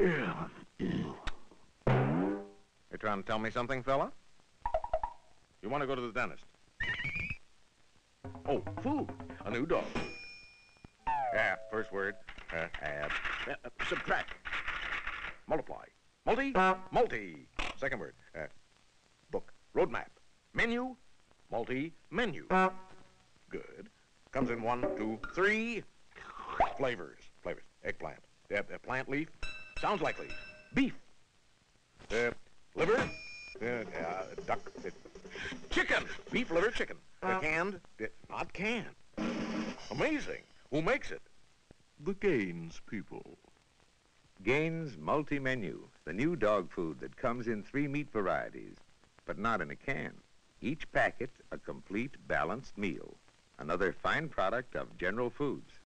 You trying to tell me something, fella? You want to go to the dentist? Oh, food. A new dog. Yeah, first word. Uh, add. Uh, uh, subtract. Multiply. Multi. Multi. Second word. Uh, book. Roadmap. Menu. Multi. Menu. Good. Comes in one, two, three. Flavors. Flavors. Eggplant. Uh, plant leaf. Sounds like leaf. Beef. Uh, liver. Uh, uh, duck. Uh, chicken. Beef liver chicken. Uh, canned. Uh, not canned. Amazing. Who makes it? The Gaines people. Gaines Multi-Menu, the new dog food that comes in three meat varieties, but not in a can. Each packet a complete, balanced meal. Another fine product of General Foods.